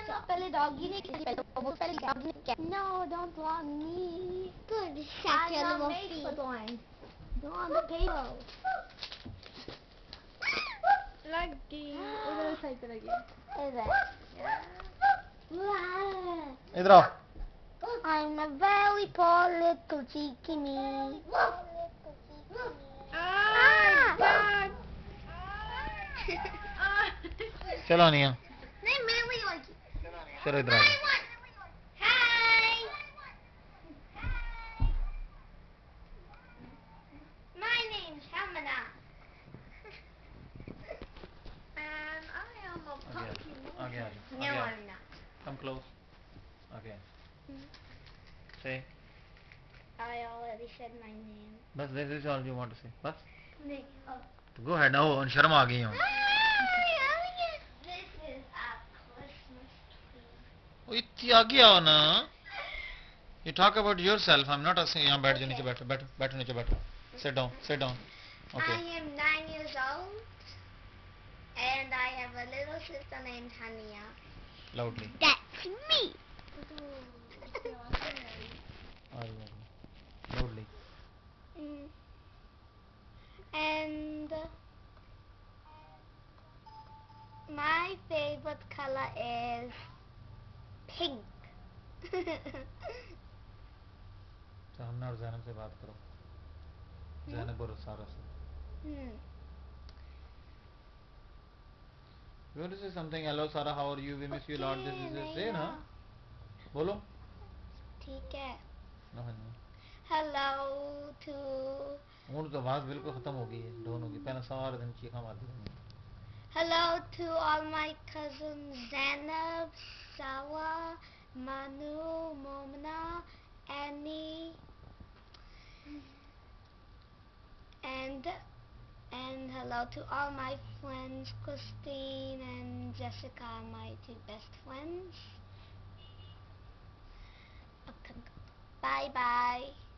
no, pehले doggy ने किया पहले वो पहले doggy ने किया no don't want me Good, I'm shut your not little made feet. for doing go on the table लगी उधर साइड पे लगी is it इधर आओ I'm a very poor little cheeky me Ah! चलो अनिया नहीं मैं वही like चलो इधर आ जाओ Hi. My name's Hamana. And I am a आगे puppy. आ आगे आ जाओ No, आगे I'm not. Come close okay से I already said my name. बस this is all you want to से बस Nick. Oh. गो हेड ओ शर्म आ गई हूं ओ इतनी आगे आओ ना you talk about yourself I am not asking यहां बैठ जाओ नीचे बैठो बैठो बैठो नीचे बैठो sit down sit down okay I am nine years old, and I have a little sister named Hania. Loudly That's me. Loudly Mm. And my favorite color is pink. तो और जैनब से बात करो जैनब और सारा से Hmm. You want to say something? Hello, Sarah. How are you? We miss okay, you a lot. This is your say, ना? बोलो. ठीक है. ना नहीं. Hello to मूड तो आवाज़ बिल्कुल खत्म हो गई है दोनों की पहले सारे दिन चीखा मारती थी hello to all my cousins Zainab, Sawa, Manu, Momna, Annie, and and hello to all my friends Christine and Jessica, my two best friends. Okay. Bye bye.